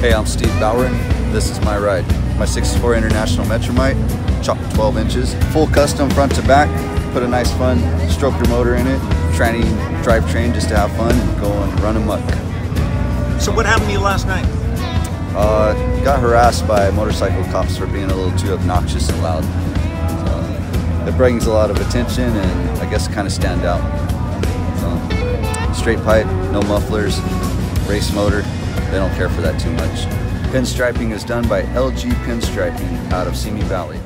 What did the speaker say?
I'm Steve Bowron. This is my ride. My 64 International Metromite, chopped 12 inches, full custom front to back. Put a nice fun stroker motor in it, tranny drivetrain just to have fun and go and run amok. So what happened to you last night? Uh, got harassed by motorcycle cops for being a little too obnoxious and loud. So, it brings a lot of attention and I guess kind of stand out. So, straight pipe, no mufflers, race motor. They don't care for that too much. Pinstriping is done by LG Pinstriping out of Simi Valley.